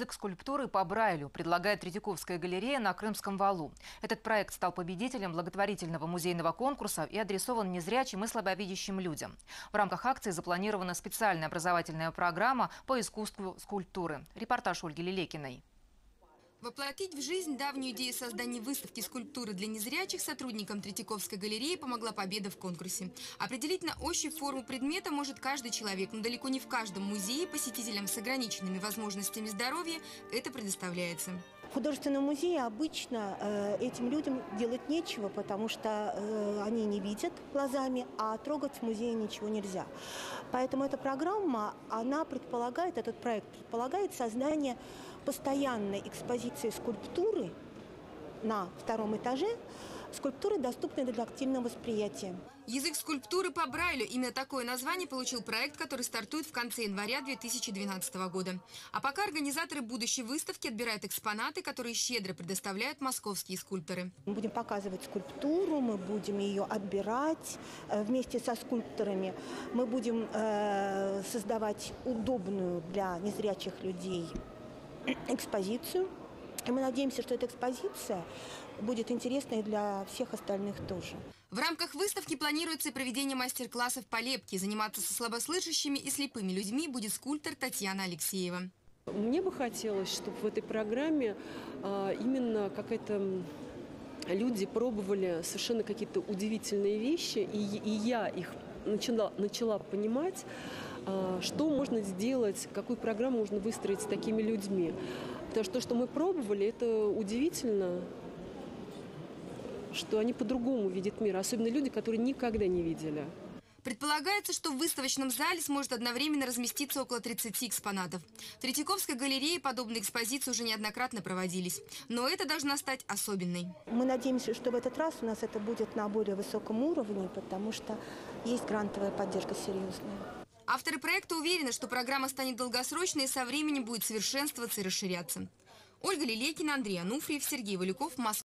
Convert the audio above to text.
Язык скульптуры по Брайлю предлагает Третьяковская галерея на Крымском валу. Этот проект стал победителем благотворительного музейного конкурса и адресован незрячим и слабовидящим людям. В рамках акции запланирована специальная образовательная программа по искусству скульптуры. Репортаж Ольги Лилекиной. Воплотить в жизнь давнюю идею создания выставки скульптуры для незрячих сотрудникам Третьяковской галереи помогла победа в конкурсе. Определить на ощупь форму предмета может каждый человек, но далеко не в каждом музее посетителям с ограниченными возможностями здоровья это предоставляется. В художественном музее обычно э, этим людям делать нечего, потому что э, они не видят глазами, а трогать в музее ничего нельзя. Поэтому эта программа, она предполагает, этот проект предполагает создание постоянной экспозиции скульптуры на втором этаже, скульптуры, доступные для активного восприятия. Язык скульптуры по Брайлю. Именно такое название получил проект, который стартует в конце января 2012 года. А пока организаторы будущей выставки отбирают экспонаты, которые щедро предоставляют московские скульпторы. Мы будем показывать скульптуру, мы будем ее отбирать э, вместе со скульпторами. Мы будем э, создавать удобную для незрячих людей экспозицию. И мы надеемся, что эта экспозиция будет интересной для всех остальных тоже. В рамках выставки планируется проведение мастер-классов по лепке. Заниматься со слабослышащими и слепыми людьми будет скульптор Татьяна Алексеева. Мне бы хотелось, чтобы в этой программе а, именно какая-то люди пробовали совершенно какие-то удивительные вещи, и, и я их начала, начала понимать, а, что можно сделать, какую программу можно выстроить с такими людьми. Потому что то, что мы пробовали, это удивительно, что они по-другому видят мир, особенно люди, которые никогда не видели. Предполагается, что в выставочном зале сможет одновременно разместиться около 30 экспонатов. В Третьяковской галерее подобные экспозиции уже неоднократно проводились. Но это должна стать особенной. Мы надеемся, что в этот раз у нас это будет на более высоком уровне, потому что есть грантовая поддержка серьезная. Авторы проекта уверены, что программа станет долгосрочной и со временем будет совершенствоваться и расширяться. Ольга Лилейкина, Андрей Ануфриев, Сергей Валюков, Москва.